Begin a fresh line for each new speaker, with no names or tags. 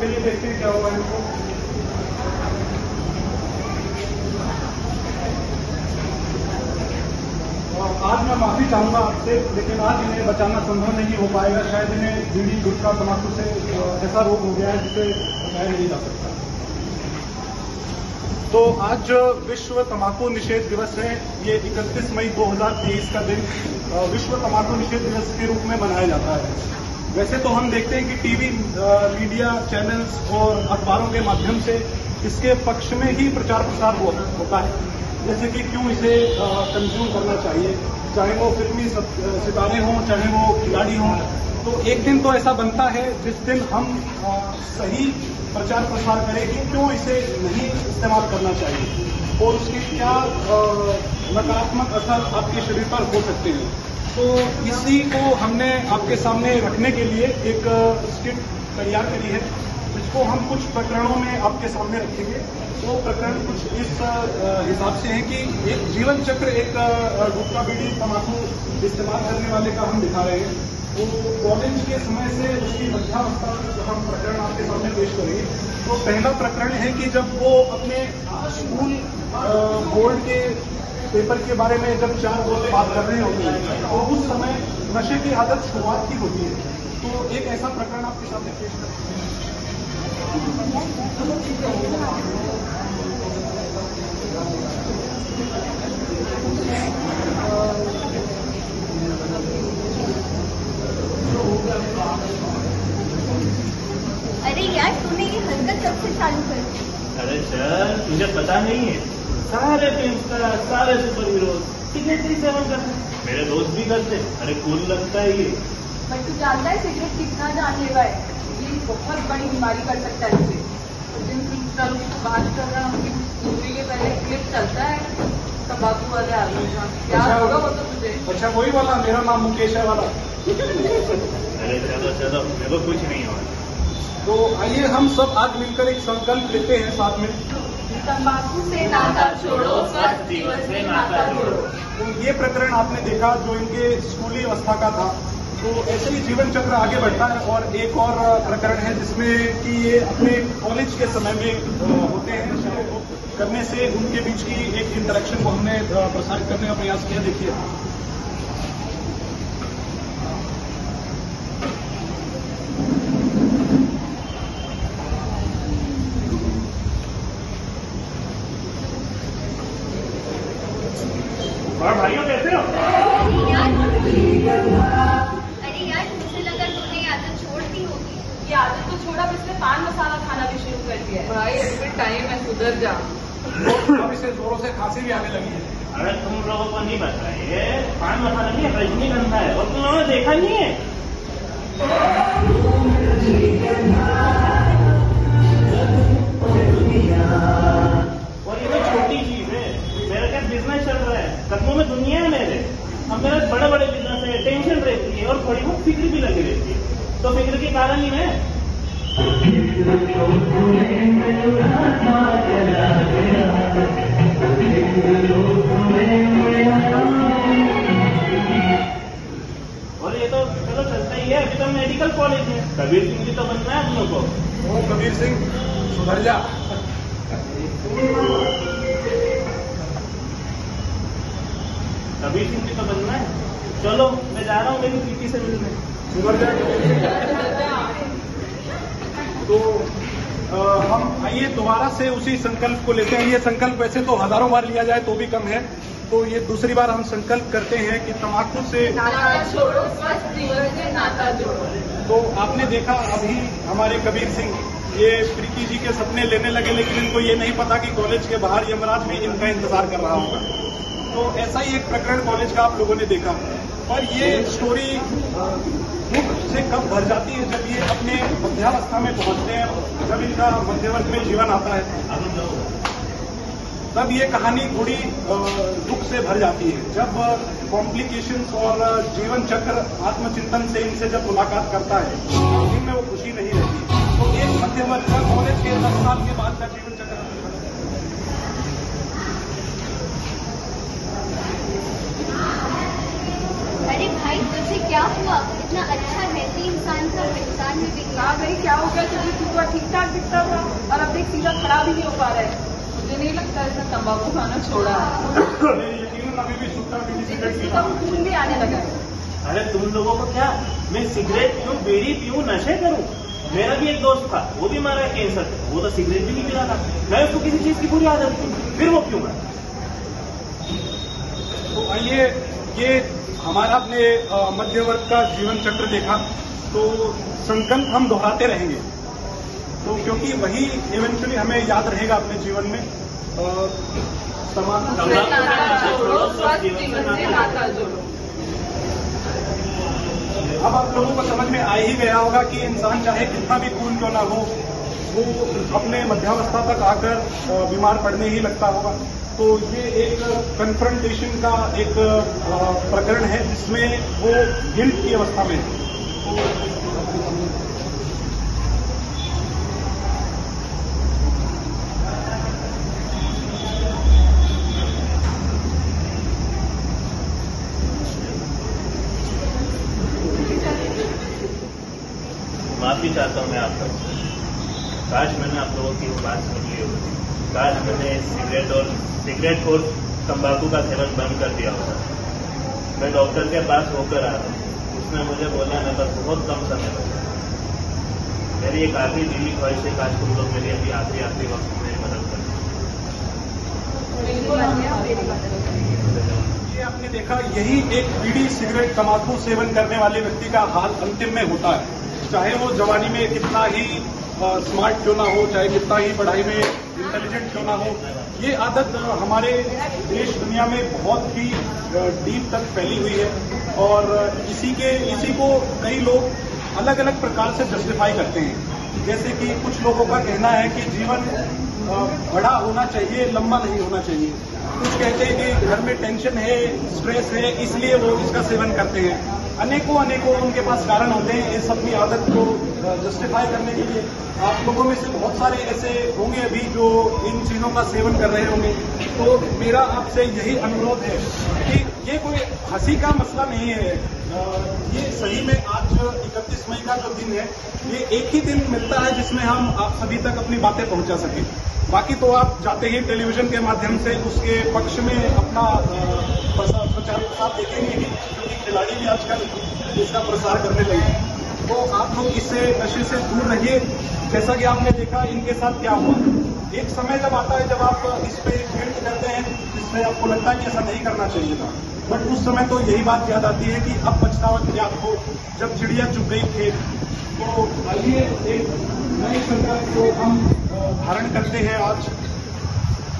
चलिए देखते हैं क्या हुआ है इनको आज मैं माफ़ी चाहूँगा आपसे, लेकिन आज इन्हें बचाना संभव नहीं हो पाएगा। शायद इन्हें बीड़ी, गुटखा तम्बाकू से ऐसा रोग हो गया है, जिसे बचाया नहीं जा सकता। तो आज विश्व तम्बाकू निषेध दिवस है। ये 31 मई 2023 का दिन विश्व तम्बाकू निषेध दिवस के रूप में मनाया जाता है। वैसे तो हम देखते हैं कि टीवी मीडिया चैनल्स और अखबारों के माध्यम से इसके पक्ष में ही प्रचार प्रसार होता है। जैसे कि क्यों इसे कंज्यूम करना चाहिए? चाहे वो फिल्मी सितारे हों चाहे वो खिलाड़ी हों तो एक दिन तो ऐसा बनता है जिस दिन हम अ, सही प्रचार प्रसार करें कि क्यों इसे नहीं इस्तेमाल करना चाहिए? और उसके क्या नकारात्मक असर आपके शरीर पर हो सकते हैं? तो इसी को हमने आपके सामने रखने के लिए एक स्किट तैयार करी है इसको हम कुछ प्रकरणों में आपके सामने रखेंगे। वो प्रकरण कुछ इस हिसाब से है कि एक जीवन चक्र, एक गुटखा बीड़ी तम्बाकू इस्तेमाल करने वाले का हम दिखा रहे हैं। वो कॉलेज के समय से उसकी मध्यावस्था हम प्रकरण आपके सामने पेश करेंगे तो पहला प्रकरण है कि जब वो अपने स्कूल बोर्ड के पेपर के बारे में जब चार दोस्त बात कर रहे होते हैं तो उस समय नशे की आदत शुरुआत की होती है। तो एक ऐसा प्रकरण आपके सामने पेश करते हैं
अरे यार तूने ये हरकत कब से चालू कर दी?
अरे सर तुझे पता नहीं है। सारे फ़िल्म स्टार सारे सुपर हीरो सिगरेट ही सेवन करते हैं। मेरे दोस्त भी करते हैं। अरे कूल लगता है ये?
बट तू जानता है सिगरेट कितना जानलेवा है? ये बहुत बड़ी बीमारी कर सकता है इसे। तो जिन फ़िल्म की बात कर रहा हूँ मूवी के पहले क्लिप चलता है। तम्बाकू वाले आदमी का क्या
अच्छा,
होगा वो तो तुझे?
अच्छा वही वाला मेरा नाम मुकेश है वाला।
अरे चलो चलो मेरे को कुछ नहीं हुआ
तो आइए हम सब आज मिलकर एक संकल्प लेते हैं साथ में।
तम्बाकू से नाता छोड़ो, स्वस्थ जीवन से नाता जोड़ो।
तो ये प्रकरण आपने देखा जो इनके स्कूली अवस्था का था। तो ऐसे ही जीवन चक्र आगे बढ़ता है और एक और प्रकरण है जिसमें कि ये अपने कॉलेज के समय में होते हैं करने से उनके बीच की एक इंटरेक्शन को हमने प्रसारित करने का प्रयास किया। देखिए
और भाइयों कैसे हो
अरे यार मुझे लगा तूने ये आदत छोड़ दी होगी
ये आदत तो छोड़ा अब इसने पान मसाला खाना भी शुरू कर दिया है। भाई अभी टाइम है सुधर जा
अब इसे जोरों से खांसी भी आने लगी है।
अरे तुम लोगों को नहीं बताए है ये पान मसाला नहीं है रजनीगंधा है। और तुम लोगों ने देखा नहीं है। और ये तो चलो चलता ही है अभी तो मेडिकल कॉलेज है। कबीर सिंह जी तो बनना है हम लोग को?
ओ कबीर सिंह सुधर जा।
कबीर सिंह जी तो बनना है चलो मैं जा रहा हूँ मेरी पीटी से मिलने।
सुधर जा। तो हम आइए दोबारा से उसी संकल्प को लेते हैं। ये संकल्प वैसे तो हज़ारों बार लिया जाए तो भी कम है। तो ये दूसरी बार हम संकल्प करते हैं कि तम्बाकू से
छोड़ो स्वस्थ जीवन से नाता जोड़ो।
तो आपने देखा अभी हमारे कबीर सिंह ये प्रीति जी के सपने लेने लगे लेकिन इनको ये नहीं पता कि कॉलेज के बाहर यमराज भी इनका इंतज़ार कर रहा होगा। तो ऐसा ही एक प्रकरण कॉलेज का आप लोगों ने देखा। पर ये स्टोरी दुख से कब भर जाती है जब ये अपने मध्यावस्था में पहुँचते हैं जब इनका मध्यवर्ग में जीवन आता है। तब ये कहानी थोड़ी दुख से भर जाती है। जब कॉम्प्लिकेशंस और जीवन चक्र आत्मचिंतन से इनसे जब मुलाकात करता है इनमें वो खुशी नहीं रहती। तो एक मध्य वर्ग का कॉलेज के दस साल के बाद का जीवन चक्र
तुझे क्या हुआ? इतना अच्छा हेल्थी इंसान का इंसान में बिगड़ा।
हाँ भाई क्या हो गया? तुझे तू तो ठीक ठाक दिखता था और अब देख सीधा खड़ा भी नहीं हो पा रहा है। मुझे नहीं लगता इसने तंबाकू खाना छोड़ा। है।
यकीन अभी भी
इससे खून भी आने लगा है।
अरे तुम लोगों को क्या? मैं सिगरेट पीऊं बीड़ी पीऊं नशे करूँ? मेरा भी एक दोस्त था वो भी मारा कैंसर से वो तो सिगरेट भी नहीं पी रहा था। मैं उसको किसी चीज़ की बुरी आदत थी फिर वो क्यों मरा?
तो आइए ये हमारा अपने मध्य वर्ग का जीवन चक्र देखा तो संकल्प हम दोहराते रहेंगे। तो क्योंकि वही इवेंचुअली हमें याद रहेगा अपने जीवन में अब आप लोगों को समझ में आ ही गया होगा कि इंसान चाहे कितना भी खून क्यों ना हो वो अपने मध्यावस्था तक आकर बीमार पड़ने ही लगता होगा। तो ये एक कन्फ्रंटेशन का एक प्रकरण है, जिसमें वो गिल्ट की अवस्था में है।
माफ़ी चाहता हूँ मैं आप सबसे काश मैंने आप लोगों की वो बात सुन ली होती काश मैंने सिगरेट और सिगरेट और तंबाकू का सेवन बंद कर दिया होता मैं डॉक्टर के पास होकर आ रहा हूँ। उसने मुझे बोला मैं बस बहुत कम समय बचा मेरी एक आखिरी दिली ख्वाहिश है काश तुम लोग मेरी अभी आखिरी आखिरी वक्त में मेरी मदद करें।
ये आपने देखा यही एक बीड़ी सिगरेट तंबाकू सेवन करने वाले व्यक्ति का हाल अंतिम में होता है। चाहे वो जवानी में कितना ही स्मार्ट क्यों ना हो, चाहे कितना ही पढ़ाई में इंटेलिजेंट क्यों ना हो, ये आदत हमारे देश दुनिया में बहुत ही डीप तक फैली हुई है और इसी के, इसी को कई लोग अलग अलग प्रकार से जस्टिफाई करते हैं। जैसे कि कुछ लोगों का कहना है कि जीवन बड़ा होना चाहिए, लंबा नहीं होना चाहिए। कुछ कहते हैं कि घर में टेंशन है स्ट्रेस है, इसलिए वो इसका सेवन करते हैं। अनेकों अनेकों उनके पास कारण होते हैं इस अपनी आदत को जस्टिफाई करने के लिए। आप लोगों में से बहुत सारे ऐसे होंगे अभी जो इन चीज़ों का सेवन कर रहे होंगे। तो मेरा आपसे यही अनुरोध है कि ये कोई हँसी का मसला नहीं है। ये सही में आज 31 मई का जो दिन है, ये एक ही दिन मिलता है जिसमें हम आप सभी तक अपनी बातें पहुँचा सकें। बाकी तो आप जाते ही टेलीविज़न के माध्यम से उसके पक्ष में अपना प्रचार प्रसार देखेंगे खिलाड़ी भी आजकल इसका प्रसार करने लगे तो आप लोग इससे नशे से दूर रहिए। जैसा कि आपने देखा, इनके साथ क्या हुआ? एक समय जब आता है जब आप इस पे गिल्ट करते हैं, जिसमें आपको लगता है कि ऐसा नहीं करना चाहिए था। बट उस समय तो यही बात याद आती है कि अब पछतावा क्या आपको जब चिड़िया चुप गई खेत तो आइए एक नई संकल्प को हम धारण करते हैं आज।